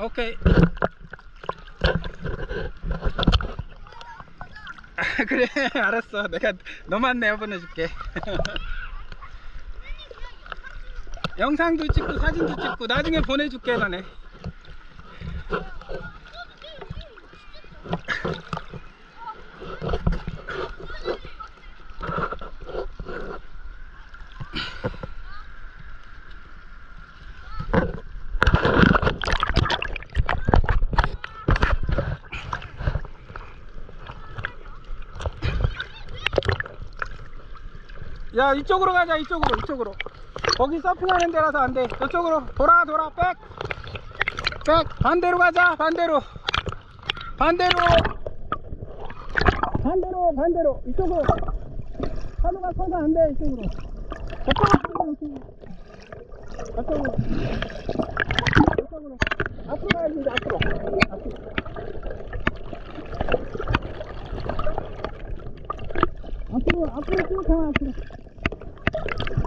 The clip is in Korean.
오케이. 아, 그래, 알았어. 내가 너만 내보내줄게. 영상도 찍고 사진도 찍고 나중에 보내줄게, 너네. 야, 이쪽으로 가자, 이쪽으로, 이쪽으로. 거기 서핑하는 데라서 안 돼. 이쪽으로. 돌아, 돌아, 백. 백. 반대로 가자, 반대로. 반대로. 반대로, 반대로. 이쪽으로. 하루가 커서 안 돼, 이쪽으로. 저쪽으로. 저쪽으로. 저쪽으로. 앞으로 가야지, 이제 앞으로. 앞으로. 앞으로, 앞으로 쭉 가, 앞으로. Thank you.